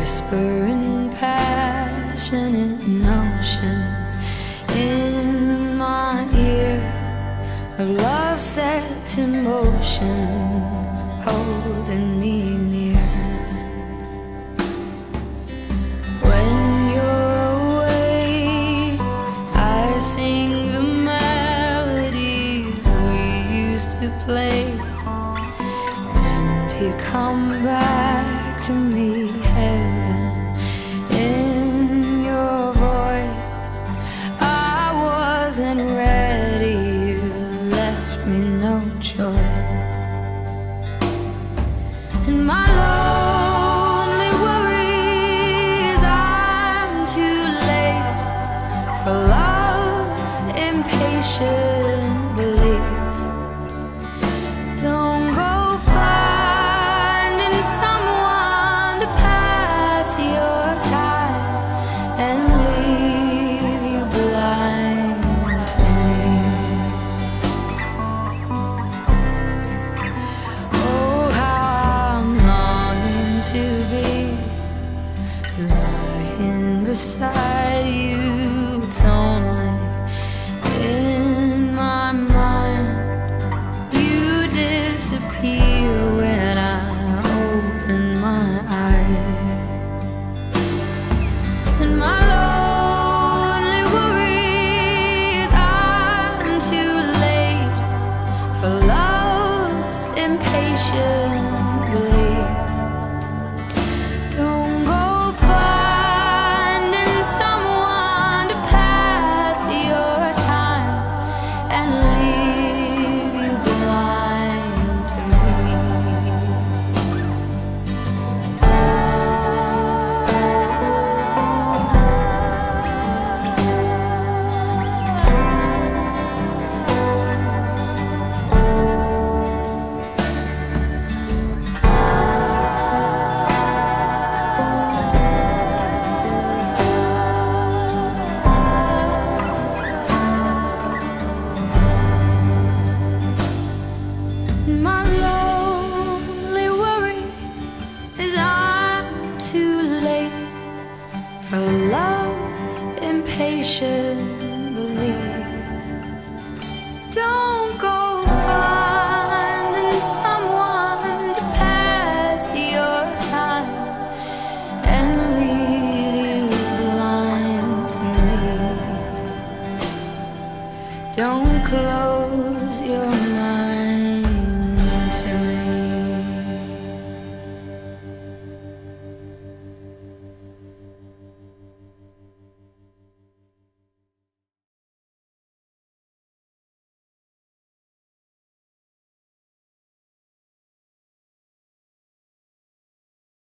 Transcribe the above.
whispering passionate notions in my ear of love set in motion, holding me near. When you're away, I sing the melodies we used to play, and you come back to me, heaven in your voice. I wasn't ready, you left me no choice. And my to be lying beside you. It's only in my mind. You disappear when I open my eyes. And my lonely worry is I'm too late for love's impatient Don't go finding someone to pass your time and leave you blind to me. Don't close